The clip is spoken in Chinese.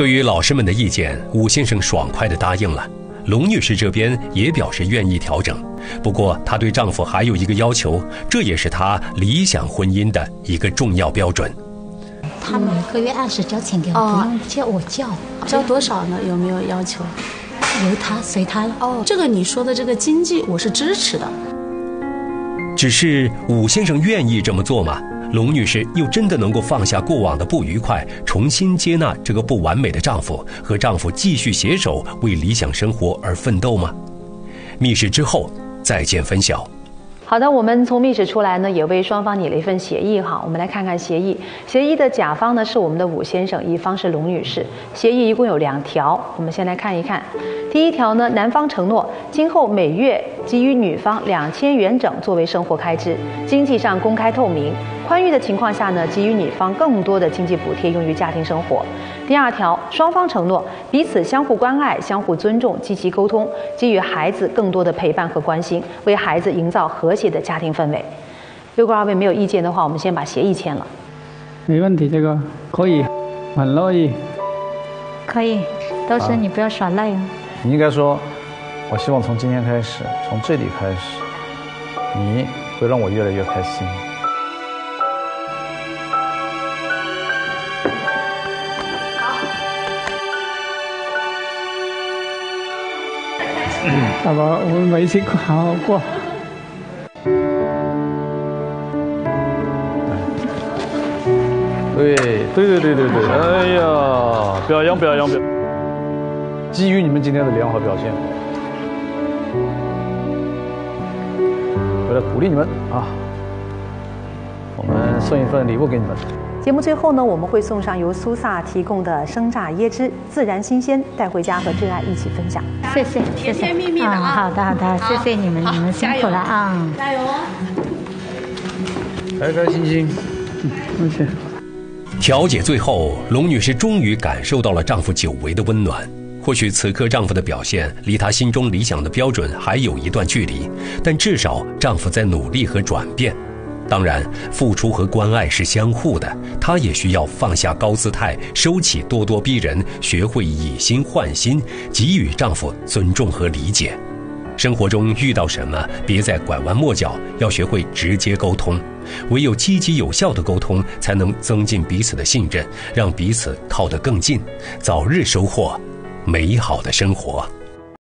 对于老师们的意见，武先生爽快地答应了。龙女士这边也表示愿意调整，不过她对丈夫还有一个要求，这也是她理想婚姻的一个重要标准。他每个月按时交钱给我，不用叫我叫，交多少呢？有没有要求？由他随他哦。这个你说的这个经济，我是支持的。只是武先生愿意这么做吗？龙女士又真的能够放下过往的不愉快，重新接纳这个不完美的丈夫，和丈夫继续携手为理想生活而奋斗吗？密室之后再见分晓。好的，我们从密室出来呢，也为双方拟了一份协议哈。我们来看看协议。协议的甲方呢是我们的武先生，乙方是龙女士。协议一共有两条，我们先来看一看。第一条呢，男方承诺今后每月给予女方两千元整作为生活开支，经济上公开透明。宽裕的情况下呢，给予女方更多的经济补贴用于家庭生活。第二条，双方承诺彼此相互关爱、相互尊重、积极沟通，给予孩子更多的陪伴和关心，为孩子营造和谐的家庭氛围。如果二位没有意见的话，我们先把协议签了。没问题，这个可以，很乐意。可以，到时候你不要耍赖哦。你应该说，我希望从今天开始，从这里开始，你会让我越来越开心。好宝，我们每一起好好过。对对对对对对，哎呀，表扬表扬表！基于你们今天的良好表现，为了鼓励你们啊，我们送一份礼物给你们。节目最后呢，我们会送上由苏萨提供的生榨椰汁，自然新鲜，带回家和挚爱一起分享。谢谢，甜甜蜜蜜的啊！好的，好的，谢谢你们，你们辛苦了啊！加油！开开心心，谢谢。调解最后，龙女士终于感受到了丈夫久违的温暖。或许此刻丈夫的表现离她心中理想的标准还有一段距离，但至少丈夫在努力和转变。当然，付出和关爱是相互的，她也需要放下高姿态，收起咄咄逼人，学会以心换心，给予丈夫尊重和理解。生活中遇到什么，别再拐弯抹角，要学会直接沟通。唯有积极有效的沟通，才能增进彼此的信任，让彼此靠得更近，早日收获美好的生活。